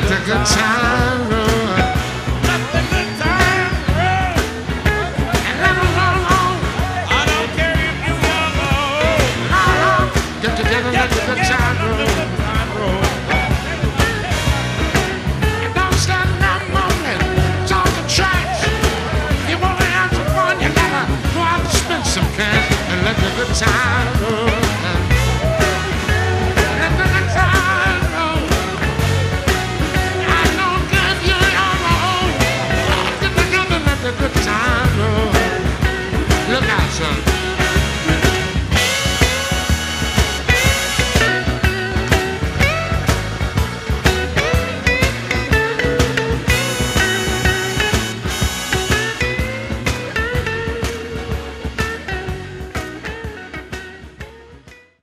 good time roll. Let the good times roll. And let 'em roll on. I don't care if you young or old. Get together, let the good time run. Don't stand out walking. Talking trash. You wanna have some fun, you gotta go out and spend some cash and Let the roll. good time. And Johnson.